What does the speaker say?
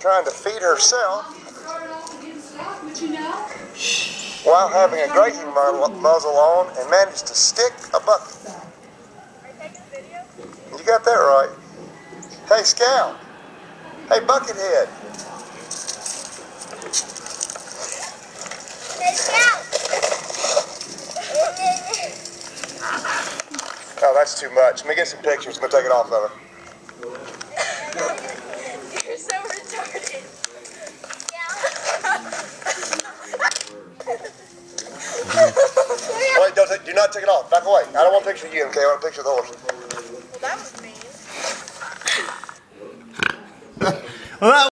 trying to feed herself while having a grazing muzzle on and managed to stick a bucket. You got that right. Hey, Scout. Hey, Buckethead. Hey, Scout. Oh, that's too much. Let me get some pictures. I'm going to take it off of her. Not take it off. Back away. I don't want a picture of you, okay? I want a picture of the horse. Well, that was mean. Well, that